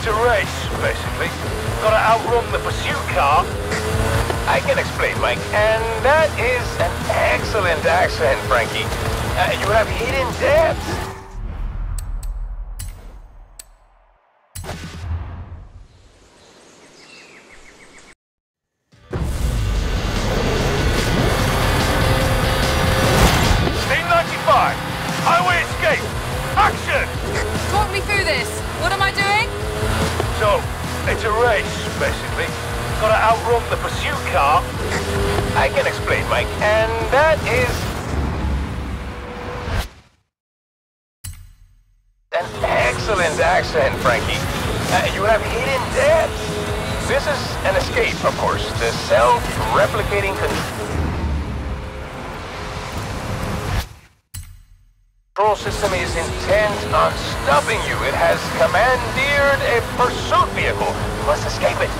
it's a race, basically. Gotta outrun the pursuit car. I can explain, Mike. And that is an excellent accent, Frankie. Uh, you have hidden depth. Basically. Gotta outrun the pursuit car. I can explain, Mike. And that is... An excellent accent, Frankie. Uh, you have hidden depth. This is an escape, of course. The self-replicating system is intent on stopping you. It has commandeered a pursuit vehicle. You must escape it.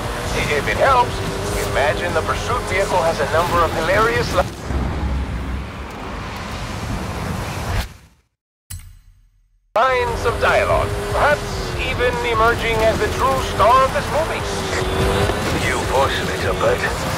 If it helps, imagine the pursuit vehicle has a number of hilarious... Lines of dialogue, perhaps even emerging as the true star of this movie. You push, little bit.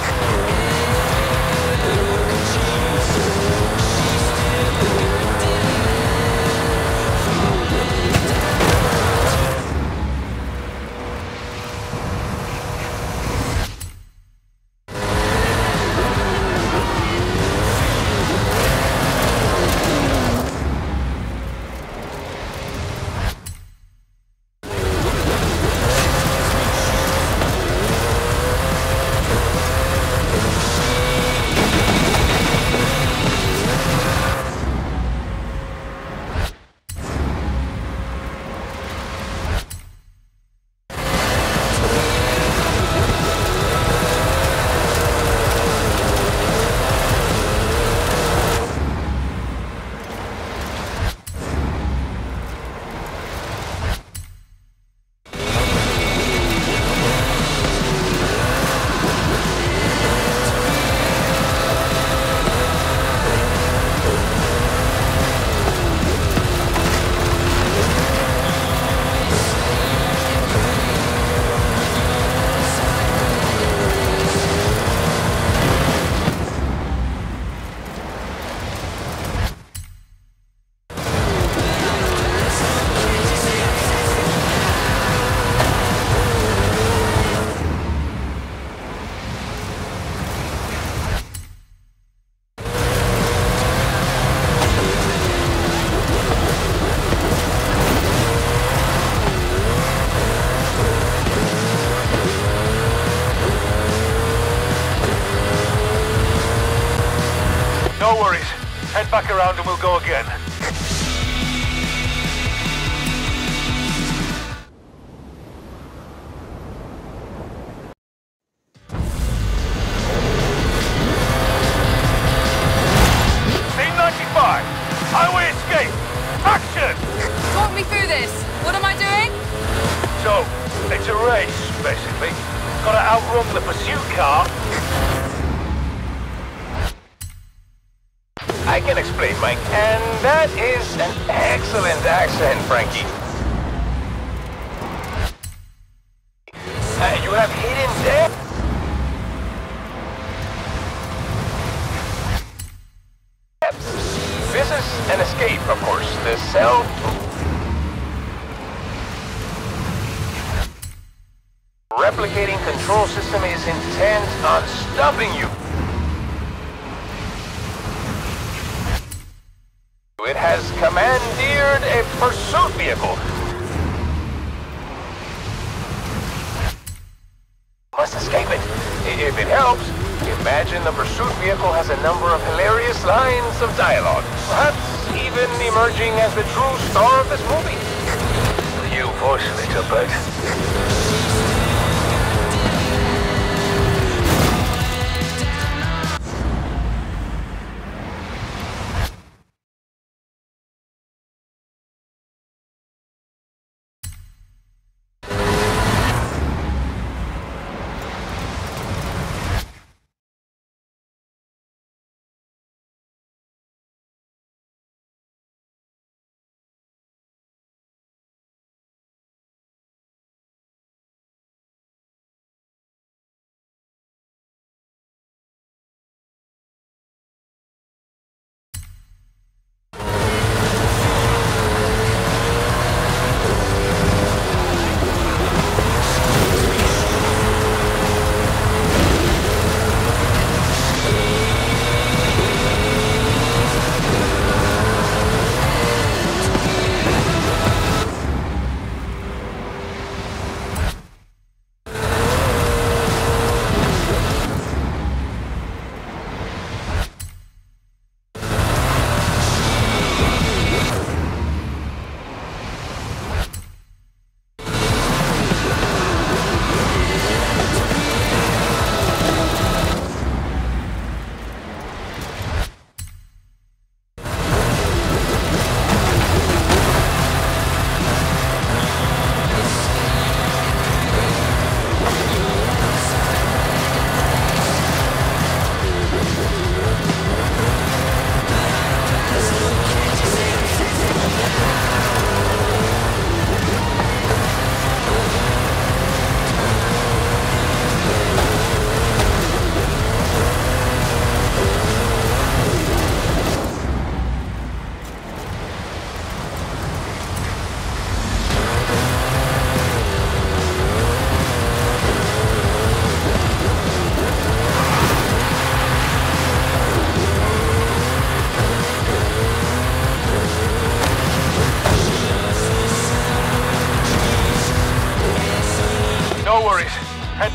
Back around and we'll go again. Team 95, highway escape, action! Talk me through this. What am I doing? So, it's a race, basically. Gotta outrun the pursuit car. I can explain, Mike. And that is an excellent accent, Frankie. Uh, you have hidden depth. This is an escape, of course. The cell... replicating control system is intent on stopping you. It has commandeered a pursuit vehicle. Must escape it. If it helps, imagine the pursuit vehicle has a number of hilarious lines of dialogue. Perhaps even emerging as the true star of this movie. You push, little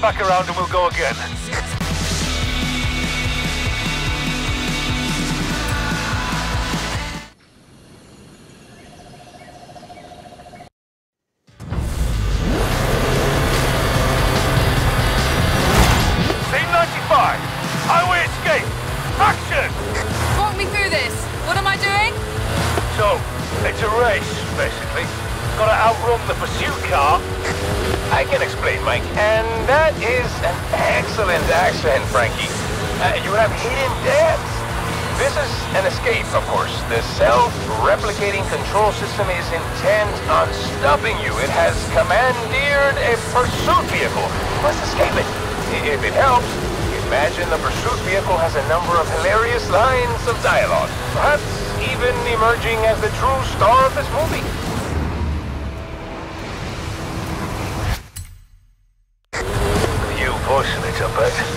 back around and we'll go again. Excellent accent, Frankie. Uh, you have hidden depths. This is an escape, of course. The self-replicating control system is intent on stopping you. It has commandeered a pursuit vehicle. Let's escape it. If it helps, imagine the pursuit vehicle has a number of hilarious lines of dialogue. Perhaps even emerging as the true star of this movie. Pushing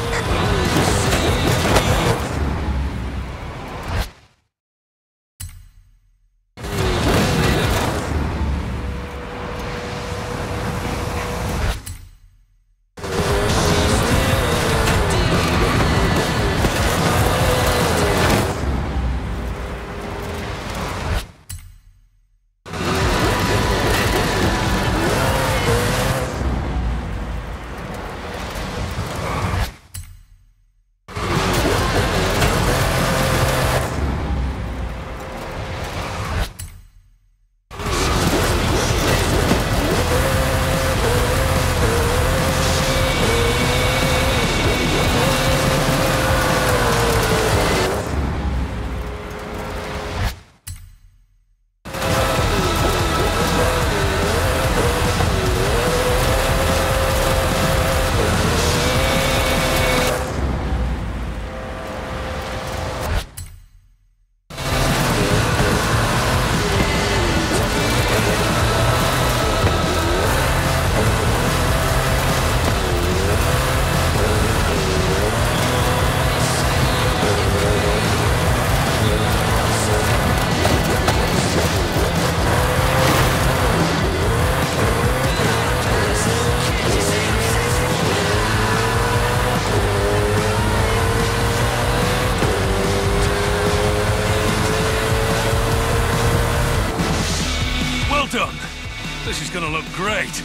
Is gonna look great.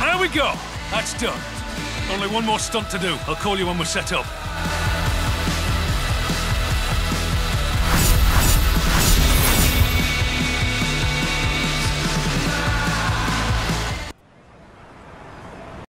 There we go. That's done. Only one more stunt to do. I'll call you when we're set up.